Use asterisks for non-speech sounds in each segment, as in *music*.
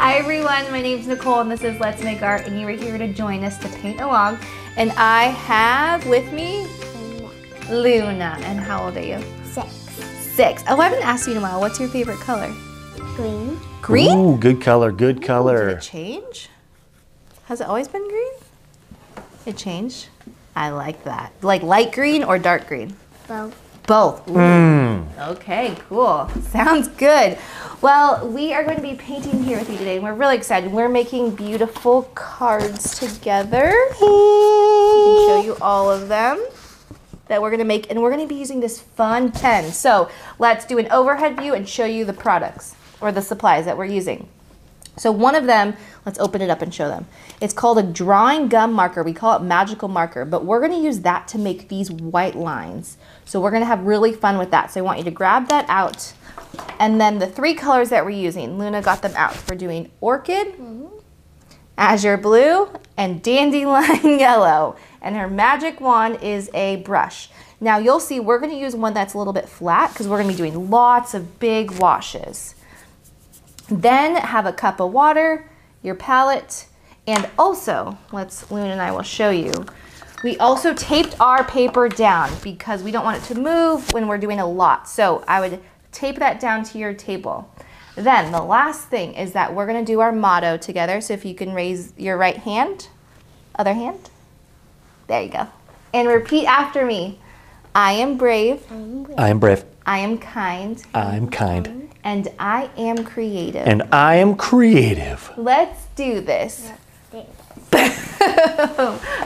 Hi everyone, my name is Nicole and this is Let's Make Art and you are here to join us to paint along. And I have with me Luna. And how old are you? Six. Six. Oh, I haven't asked you in a while. What's your favorite color? Green. Green? Ooh, good color, good Did color. it change? Has it always been green? It changed? I like that. Like light green or dark green? Both. Both. Hmm. Okay, cool. Sounds good. Well, we are going to be painting here with you today, and we're really excited. We're making beautiful cards together. I can show you all of them that we're going to make, and we're going to be using this fun pen. So let's do an overhead view and show you the products or the supplies that we're using. So one of them, let's open it up and show them. It's called a drawing gum marker. We call it magical marker, but we're gonna use that to make these white lines. So we're gonna have really fun with that. So I want you to grab that out. And then the three colors that we're using, Luna got them out. We're doing orchid, mm-hmm. azure blue, and dandelion *laughs* yellow. And her magic wand is a brush. Now you'll see we're gonna use one that's a little bit flat because we're gonna be doing lots of big washes. Then have a cup of water, your palette, and also, let's, Loon and I will show you. We also taped our paper down because we don't want it to move when we're doing a lot. So I would tape that down to your table. Then the last thing is that we're gonna do our motto together. So if you can raise your right hand, other hand, there you go. And repeat after me. I am brave, I am brave. I am kind, I'm kind. And I am creative. And I am creative. Let's do this. *laughs*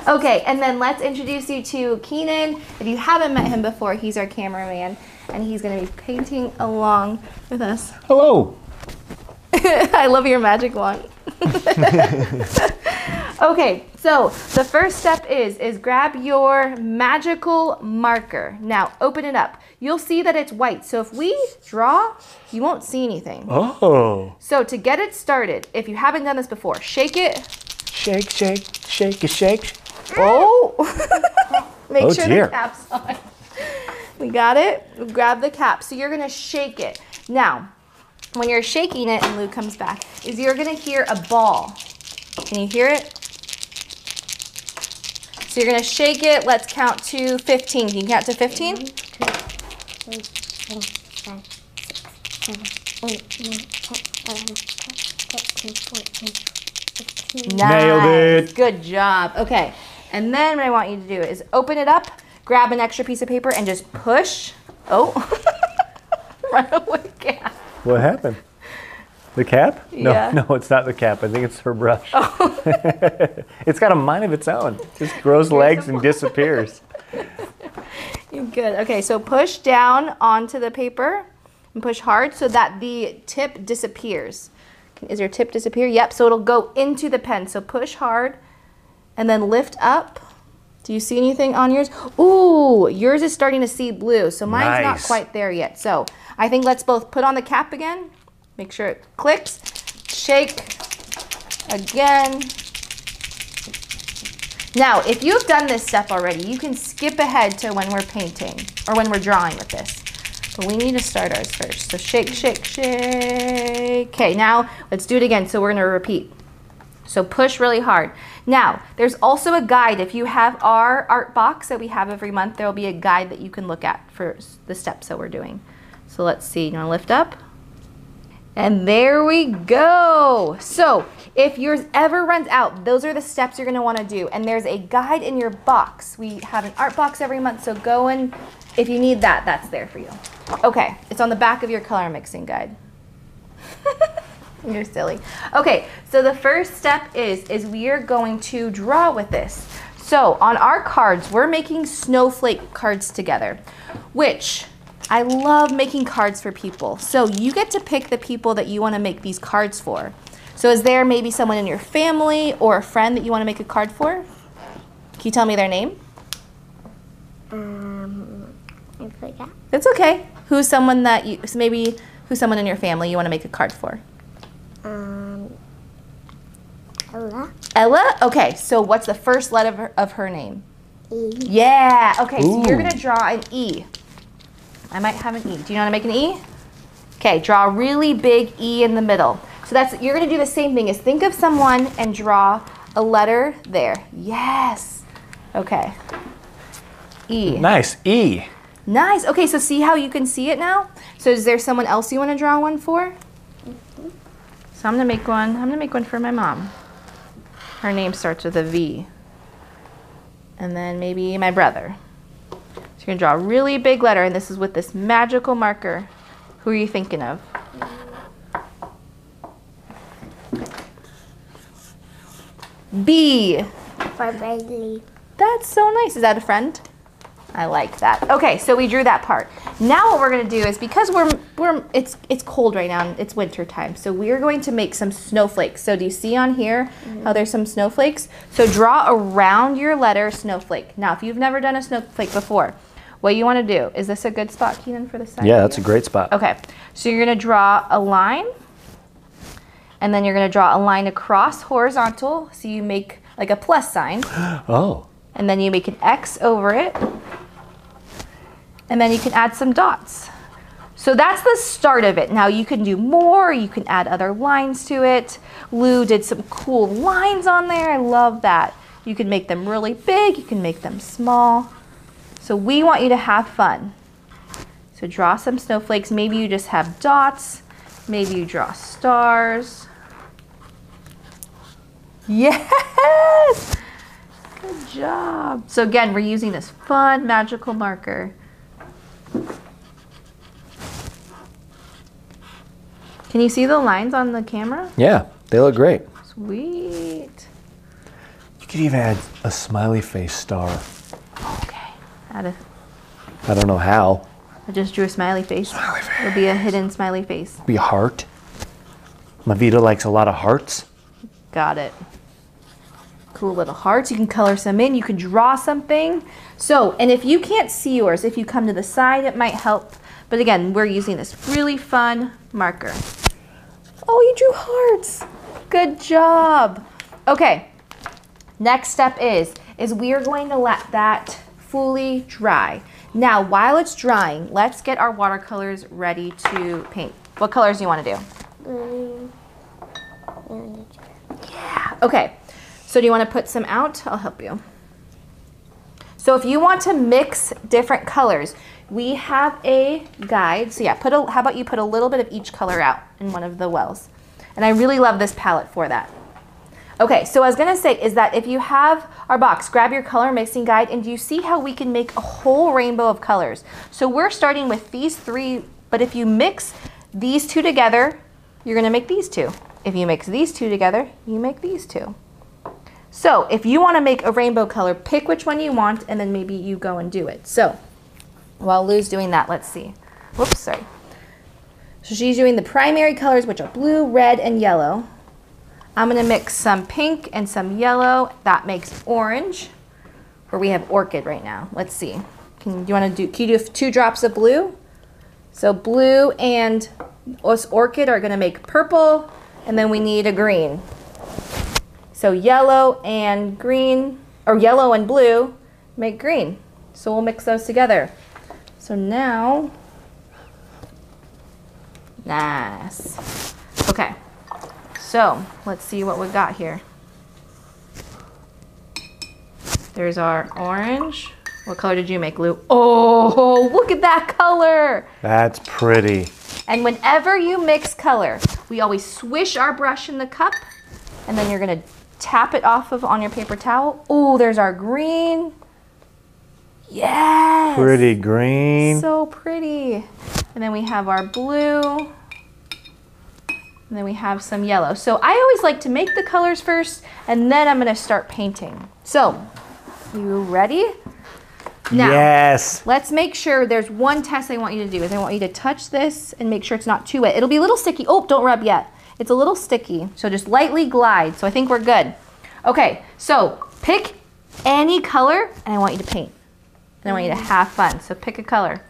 okay, and then let's introduce you to Keenan. If you haven't met him before, he's our cameraman, and he's going to be painting along with us. Hello. *laughs* I love your magic wand. *laughs* okay, so the first step is is grab your magical marker. Now open it up. You'll see that it's white. So if we draw, you won't see anything. Oh. So to get it started, if you haven't done this before, shake it Shake, shake, shake, shake. Oh! *laughs* Make Oh, sure dear. the cap's *laughs* on. We got it? Grab the cap. So you're gonna shake it. Now, when you're shaking it and Lou comes back, is you're gonna hear a ball. Can you hear it? So you're gonna shake it. Let's count to 15. Can you count to 15? One, two, three, four, five, six, seven, eight, nine, ten, eleven, twelve, thirteen, fourteen, fifteen. Nailed it. Good job. Okay. And then what I want you to do is open it up, grab an extra piece of paper, and just push. Oh. *laughs* Run away, cat. What happened? The cap? No, Yeah. *laughs* no, it's not the cap. I think it's her brush. Oh. *laughs* it's got a mind of its own. It Just grows legs and disappears. *laughs* You're good. Okay, so push down onto the paper and push hard so that the tip disappears. Is your tip disappear? Yep, so it'll go into the pen. So push hard and then lift up. Do you see anything on yours? Ooh, yours is starting to see blue. So mine's not quite there yet. So I think let's both put on the cap again. Make sure it clicks. Shake again. Now, if you've done this step already, you can skip ahead to when we're painting or when we're drawing with this. But we need to start ours first. So shake, shake, shake. Okay, now let's do it again. So we're gonna repeat. So push really hard. Now, there's also a guide. If you have our art box that we have every month, there will be a guide that you can look at for the steps that we're doing. So let's see. You wanna lift up? And there we go. So if yours ever runs out, those are the steps you're gonna wanna do. And there's a guide in your box. We have an art box every month, so go and, if you need that, that's there for you. Okay, it's on the back of your color mixing guide. *laughs* You're silly. Okay, so the first step is, is we are going to draw with this. So on our cards, we're making snowflake cards together, which I love making cards for people. So you get to pick the people that you want to make these cards for. So is there maybe someone in your family or a friend that you want to make a card for? Can you tell me their name? Um, I forgot. It's okay. Who's someone that you so maybe who's someone in your family you want to make a card for? Um, Ella. Ella? Okay, so what's the first letter of her, of her name? E. Yeah. Okay, so you're gonna draw an E. I might have an E. Do you know how to make an E? Okay, draw a really big E in the middle. So that's you're gonna do the same thing. Is think of someone and draw a letter there. Yes. Okay. E. Nice. E. Nice. Okay, so see how you can see it now? So is there someone else you want to draw one for? So I'm gonna make one. I'm gonna make one for my mom. Her name starts with a V. And then maybe my brother. So you're gonna draw a really big letter, and this is with this magical marker. Who are you thinking of? B. For Bailey. That's so nice. Is that a friend? I like that. Okay, so we drew that part. Now what we're gonna do is because we're we're it's it's cold right now and it's winter time, so we are going to make some snowflakes. So do you see on here how there's some snowflakes? So draw around your letter snowflake. Now, if you've never done a snowflake before, what you want to do is this a good spot, Keenan, for the side? Yeah, that's a great spot. Okay, so you're gonna draw a line, and then you're gonna draw a line across horizontal. So you make like a plus sign *gasps* Oh. and then you make an X over it, and then you can add some dots. So that's the start of it. Now you can do more, you can add other lines to it. Lou did some cool lines on there. I love that. You can make them really big, you can make them small. So we want you to have fun. So draw some snowflakes. Maybe you just have dots. Maybe you draw stars. Yes! Good job. So again, we're using this fun magical marker. Can you see the lines on the camera? Yeah, they look great. Sweet. You could even add a smiley face star. Okay. Add a, I don't know how. I just drew a smiley face. Smiley face. It'll be a hidden smiley face. Be a heart. Mavita likes a lot of hearts. Got it. Cool little hearts. You can color some in. You can draw something. So, and if you can't see yours, if you come to the side, it might help. But again, we're using this really fun marker. Oh, you drew hearts. Good job. Okay. Next step is, is we are going to let that fully dry. Now, while it's drying, let's get our watercolors ready to paint. What colors do you want to do? And Okay, so do you want to put some out? I'll help you. So if you want to mix different colors, we have a guide. So yeah, put a, how about you put a little bit of each color out in one of the wells. And I really love this palette for that. Okay, so I was gonna say is that if you have our box, grab your color mixing guide and do you see how we can make a whole rainbow of colors? So we're starting with these three, but if you mix these two together, you're gonna make these two. If you mix these two together, you make these two. So if you wanna make a rainbow color, pick which one you want and then maybe you go and do it. So while Lou's doing that, let's see. Whoops, sorry. So she's doing the primary colors, which are blue, red, and yellow. I'm gonna mix some pink and some yellow. That makes orange, where we have orchid right now. Let's see. Can you wanna do, can you do two drops of blue? So blue and orchid are gonna make purple, and then we need a green. So yellow and green, or yellow and blue make green. So we'll mix those together. So now, nice. So let's see what we got here. There's our orange. What color did you make, Lou? Oh, *laughs* look at that color. That's pretty. And whenever you mix color, we always swish our brush in the cup and then you're gonna tap it off of on your paper towel. Oh, there's our green. Yes. Pretty green. So pretty. And then we have our blue. And then we have some yellow. So I always like to make the colors first and then I'm gonna start painting. So, you ready? Now, yes. Let's make sure there's one test I want you to do is I want you to touch this and make sure it's not too wet. It'll be a little sticky. Oh, don't rub yet. It's a little sticky. So just lightly glide. So I think we're good. Okay, so pick any color and I want you to paint. And I want you to have fun. So pick a color.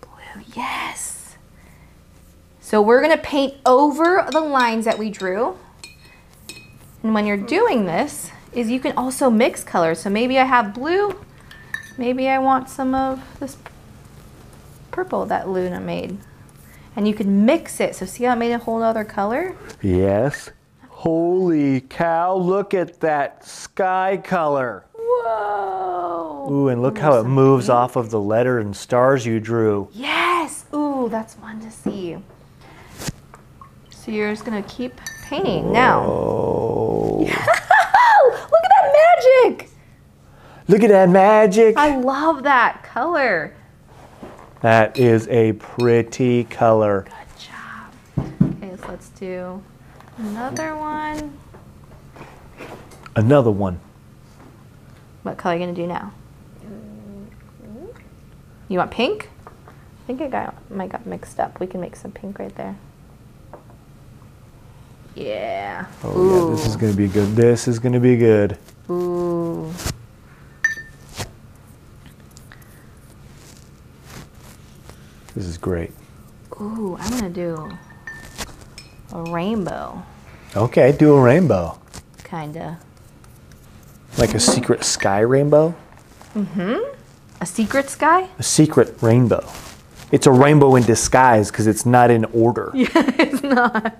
Blue, yes. So we're gonna paint over the lines that we drew. And when you're doing this, is you can also mix colors. So maybe I have blue, maybe I want some of this purple that Luna made. and you can mix it. So see how it made a whole other color? Yes. Holy cow, look at that sky color. Whoa! Ooh, and look how it moves off of the letter and stars you drew. Yes! Ooh, that's fun to see. So you're just gonna keep painting now. Oh. *laughs* Oh, look at that magic! Look at that magic. I love that color. That is a pretty color. Good job. Okay, so let's do another one. Another one. What color are you gonna do now? You want pink? I think I got might got mixed up. We can make some pink right there. Yeah. Oh, yeah, this is going to be good. This is going to be good. Ooh. This is great. Ooh, I'm gonna do a rainbow, Okay, do a rainbow. kinda. Like a secret sky rainbow? Mm-hmm. A secret sky? A secret rainbow. It's a rainbow in disguise because it's not in order. *laughs* Yeah, it's not.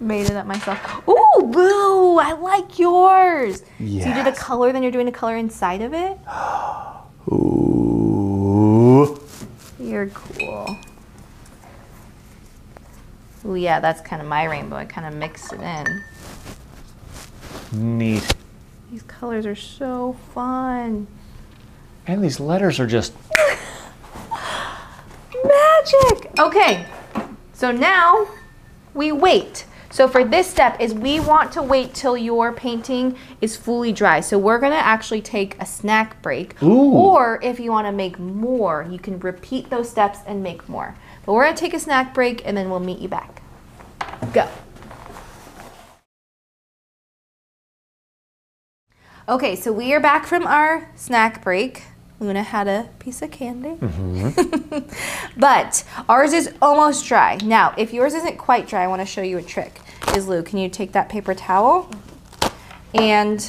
Made it up myself. Ooh, boo! I like yours. So you did a color, then you're doing a color inside of it. *gasps* Ooh. You're cool. Ooh, yeah, that's kind of my rainbow. I kind of mixed it in. Neat. These colors are so fun. And these letters are just. Magic! Okay, so now we wait. So for this step is we want to wait till your painting is fully dry. So we're gonna actually take a snack break. Ooh. Or if you wanna make more, you can repeat those steps and make more. But we're gonna take a snack break and then we'll meet you back. Go. Okay, so we are back from our snack break. Luna had a piece of candy. Mm-hmm. *laughs* but ours is almost dry. Now, if yours isn't quite dry, I want to show you a trick. Is Lou, can you take that paper towel? And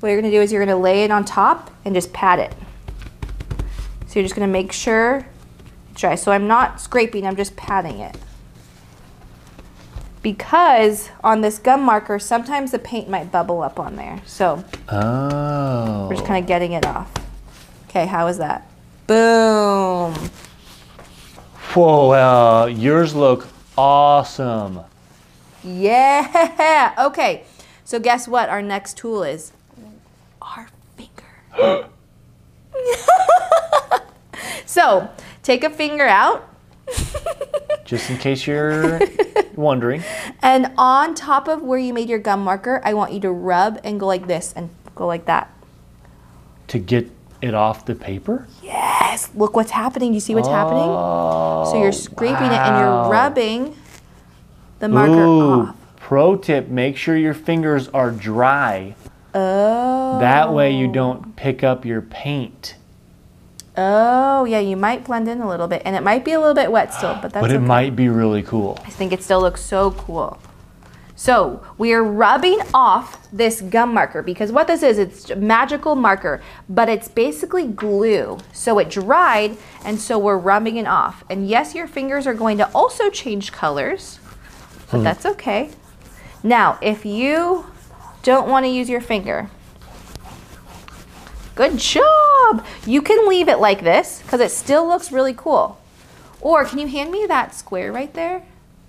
what you're going to do is you're going to lay it on top and just pat it. So you're just going to make sure it's dry. So I'm not scraping, I'm just patting it. Because on this gum marker, sometimes the paint might bubble up on there. So Oh. we're just kind of getting it off. Okay, how is that? Boom. Whoa, uh, yours look awesome. Yeah. *laughs* Okay. So guess what our next tool is? Our finger. *gasps* *laughs* so take a finger out. *laughs* Just in case you're wondering. And on top of where you made your gum marker, I want you to rub and go like this and go like that. To get it off the paper? Yes. Look what's happening. Do you see what's happening? Oh, So you're oh, scraping it and you're rubbing the marker Ooh, off. pro tip, make sure your fingers are dry. Oh. That way you don't pick up your paint. Oh, yeah, you might blend in a little bit. And it might be a little bit wet still, but that's but it okay. might be really cool. I think it still looks so cool. So we are rubbing off this gum marker because what this is, it's a magical marker, but it's basically glue. So it dried, and so we're rubbing it off. And yes, your fingers are going to also change colors, but hmm. that's okay. Now, if you don't want to use your finger, good job. You can leave it like this because it still looks really cool. Or can you hand me that square right there?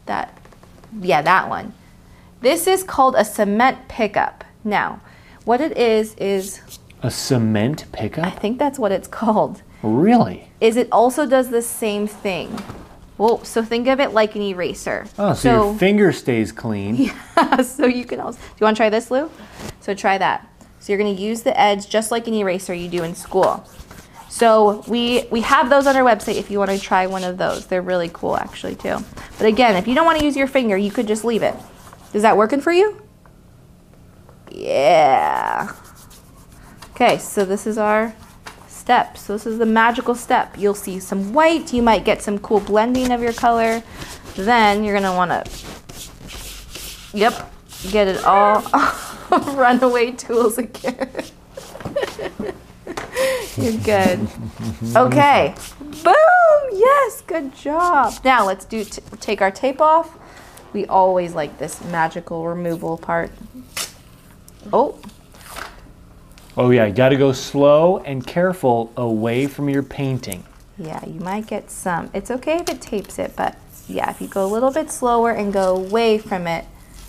That, yeah, that one. This is called a cement pickup. Now, what it is, is A cement pickup? I think that's what it's called, Really? is it also does the same thing. Well, so think of it like an eraser. Oh, so, your finger stays clean. *laughs* Yeah, so you can also, do you want to try this, Lou? So try that. So you're going to use the edge just like an eraser you do in school. So we we have those on our website if you want to try one of those. They're really cool actually too. But again, if you don't want to use your finger, you could just leave it. Is that working for you? Yeah. Okay, so this is our step. So this is the magical step. You'll see some white, you might get some cool blending of your color. Then you're want to Yep. Get it all. *laughs* Runaway tools again. *laughs* You're good. Okay. Boom! Yes, good job. Now let's do take our tape off. We always like this magical removal part. Oh, Oh yeah, you gotta go slow and careful away from your painting. yeah, you might get some. It's okay if it tapes it, but yeah, if you go a little bit slower and go away from it,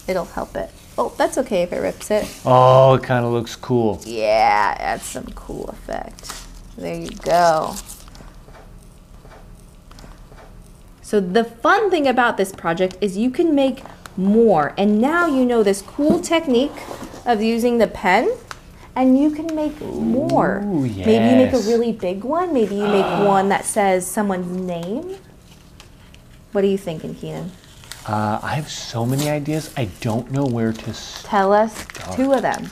it'll help it. Oh, that's okay if it rips it. Oh, it kind of looks cool. Yeah, that's some cool effect. There you go. So the fun thing about this project is you can make more. And now you know this cool technique of using the pen and you can make more. Ooh, Maybe you make a really big one. Maybe you make one that says someone's name. What are you thinking, Keenan? Uh, I have so many ideas. I don't know where to. S- Tell us two of them.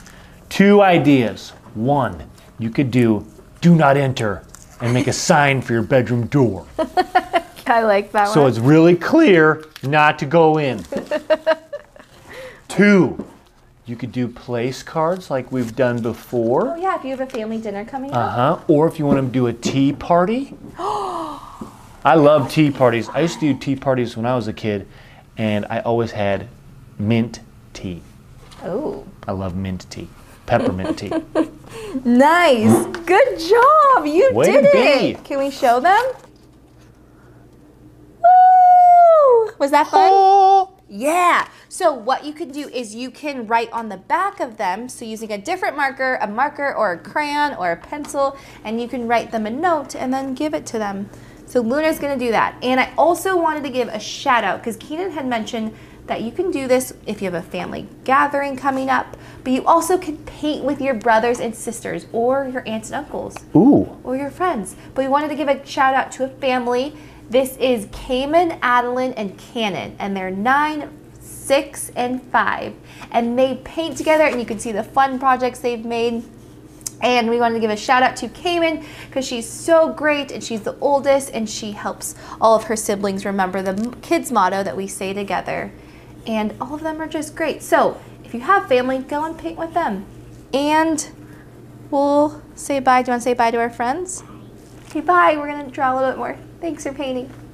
Two ideas. One, you could do "Do not enter" and make a sign for your bedroom door, *laughs* *laughs* I like that so one. So it's really clear not to go in. *laughs* Two, you could do place cards like we've done before. Oh yeah, if you have a family dinner coming up. Uh huh. Or if you want to do a tea party. *gasps* I love tea parties. I used to do tea parties when I was a kid, and I always had mint tea. Oh. I love mint tea, peppermint tea. *laughs* Nice. Good job. You Way did to it. be. Can we show them? Was that fun? Oh, Yeah. So what you can do is you can write on the back of them, so using a different marker, a marker or a crayon or a pencil, and you can write them a note and then give it to them. So Luna's gonna do that. And I also wanted to give a shout out because Keenan had mentioned that you can do this if you have a family gathering coming up, but you also can paint with your brothers and sisters or your aunts and uncles Ooh. or your friends. But we wanted to give a shout out to a family. This is Cayman, Adeline, and Cannon, and they're nine, six, and five. And they paint together, and you can see the fun projects they've made. And we wanted to give a shout out to Cayman because she's so great and she's the oldest and she helps all of her siblings remember the kids' motto that we say together. And all of them are just great. So if you have family, go and paint with them. And we'll say bye. Do you want to say bye to our friends? Okay, bye. We're going to draw a little bit more. Thanks for painting.